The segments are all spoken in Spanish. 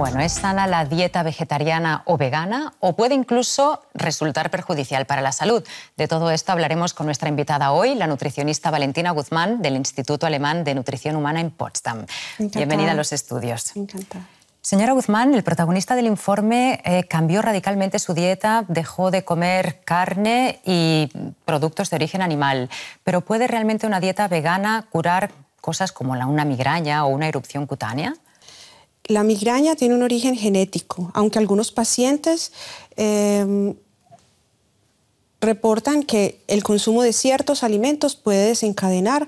Bueno, ¿es sana la dieta vegetariana o vegana o puede incluso resultar perjudicial para la salud? De todo esto hablaremos con nuestra invitada hoy, la nutricionista Valentina Guzmán del Instituto Alemán de Nutrición Humana en Potsdam. Bienvenida a los estudios. Encantada. Señora Guzmán, el protagonista del informe eh, cambió radicalmente su dieta, dejó de comer carne y productos de origen animal. Pero ¿puede realmente una dieta vegana curar cosas como la, una migraña o una erupción cutánea? La migraña tiene un origen genético, aunque algunos pacientes eh, reportan que el consumo de ciertos alimentos puede desencadenar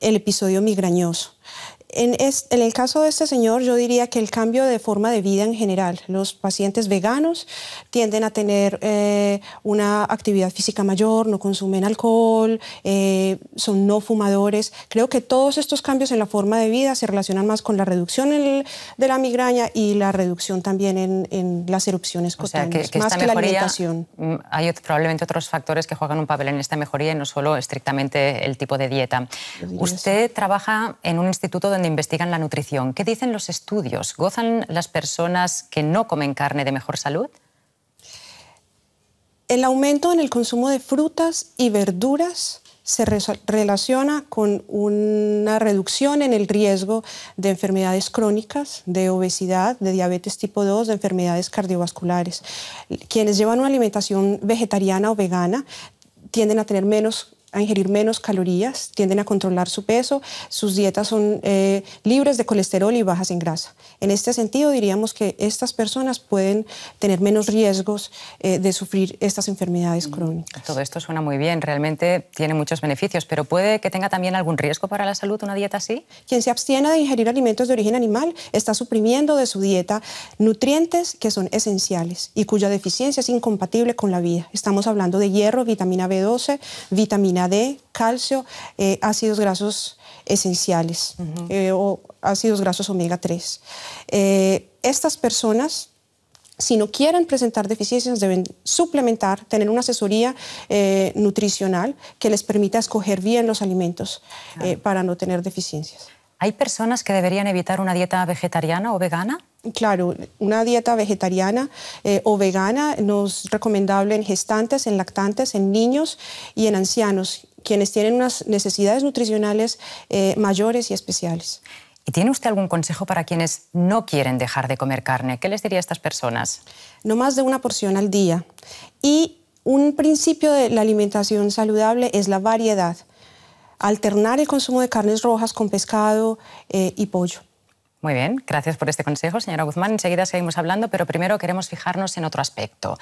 el episodio migrañoso. En, el caso de este señor, yo diría que el cambio de forma de vida en general, los pacientes veganos tienden a tener eh, una actividad física mayor, no consumen alcohol, eh, son no fumadores. Creo que todos estos cambios en la forma de vida se relacionan más con la reducción de la migraña y la reducción también en, las erupciones cutáneas, más que la alimentación. Mm, hay probablemente otros factores que juegan un papel en esta mejoría y no solo estrictamente el tipo de dieta. Usted trabaja en un instituto donde investigan la nutrición. ¿Qué dicen los estudios? ¿Gozan las personas que no comen carne de mejor salud? El aumento en el consumo de frutas y verduras se relaciona con una reducción en el riesgo de enfermedades crónicas, de obesidad, de diabetes tipo 2, de enfermedades cardiovasculares. Quienes llevan una alimentación vegetariana o vegana tienden a tener menos a ingerir menos calorías, tienden a controlar su peso, sus dietas son eh, libres de colesterol y bajas en grasa. En este sentido, diríamos que estas personas pueden tener menos riesgos eh, de sufrir estas enfermedades mm, crónicas. Todo esto suena muy bien, realmente tiene muchos beneficios, pero ¿puede que tenga también algún riesgo para la salud una dieta así? Quien se abstiene de ingerir alimentos de origen animal está suprimiendo de su dieta nutrientes que son esenciales y cuya deficiencia es incompatible con la vida. Estamos hablando de hierro, vitamina B12, vitamina D, calcio, eh, ácidos grasos esenciales eh, o ácidos grasos omega 3. Eh, estas personas si no quieren presentar deficiencias, deben suplementar, tener una asesoría nutricional que les permita escoger bien los alimentos para no tener deficiencias. ¿Hay personas que deberían evitar una dieta vegetariana o vegana? Claro, una dieta vegetariana eh, o vegana no es recomendable en gestantes, en lactantes, en niños y en ancianos, quienes tienen unas necesidades nutricionales eh, mayores y especiales. ¿Y tiene usted algún consejo para quienes no quieren dejar de comer carne? ¿Qué les diría a estas personas? No más de una porción al día. Y un principio de la alimentación saludable es la variedad. Alternar el consumo de carnes rojas con pescado eh, y pollo. Muy bien, gracias por este consejo, señora Guzmán. Enseguida seguimos hablando, pero primero queremos fijarnos en otro aspecto.